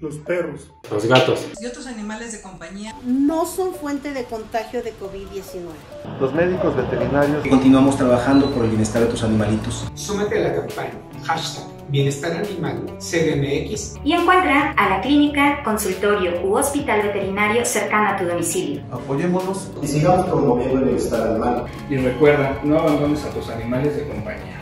los perros, los gatos y otros animales de compañía no son fuente de contagio de COVID-19. Los médicos veterinarios. Continuamos trabajando por el bienestar de tus animalitos. Súmate a la campaña hashtag Bienestar Animal CDMX y encuentra a la clínica, consultorio u hospital veterinario cercano a tu domicilio. Apoyémonos y sigamos promoviendo el bienestar animal. Y recuerda, no abandones a tus animales de compañía.